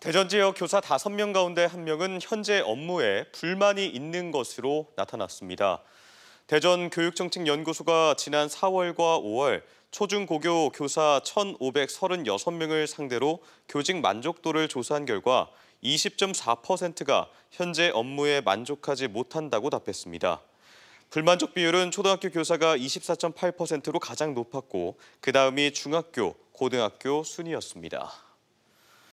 대전 지역 교사 5명 가운데 1명은 현재 업무에 불만이 있는 것으로 나타났습니다. 대전 교육정책연구소가 지난 4월과 5월 초중고교 교사 1,536명을 상대로 교직 만족도를 조사한 결과 20.4%가 현재 업무에 만족하지 못한다고 답했습니다. 불만족 비율은 초등학교 교사가 24.8%로 가장 높았고 그 다음이 중학교, 고등학교 순이었습니다.